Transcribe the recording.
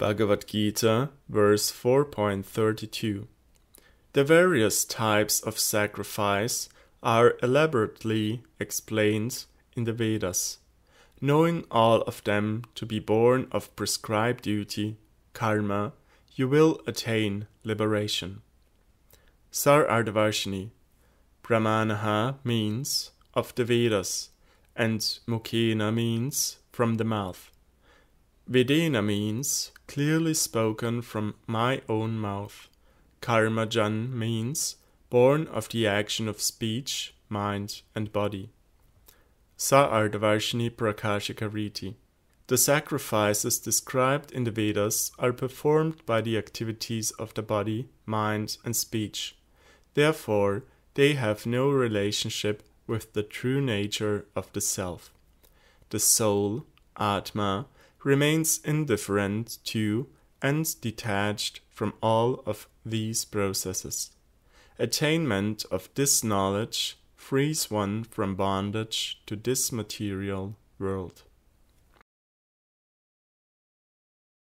Bhagavad Gita, verse 4.32. The various types of sacrifice are elaborately explained in the Vedas. Knowing all of them to be born of prescribed duty, karma, you will attain liberation. Sarartha Varshini. Brahmanah means of the Vedas, and Mukhena means from the mouth. Vedena means clearly spoken from my own mouth. Karmajan means born of the action of speech, mind, and body. Sarartha Varshini Prakashika Vritti. The sacrifices described in the Vedas are performed by the activities of the body, mind, and speech. Therefore, they have no relationship with the true nature of the self. The soul, Atma, remains indifferent to and detached from all of these processes. Attainment of this knowledge frees one from bondage to this material world.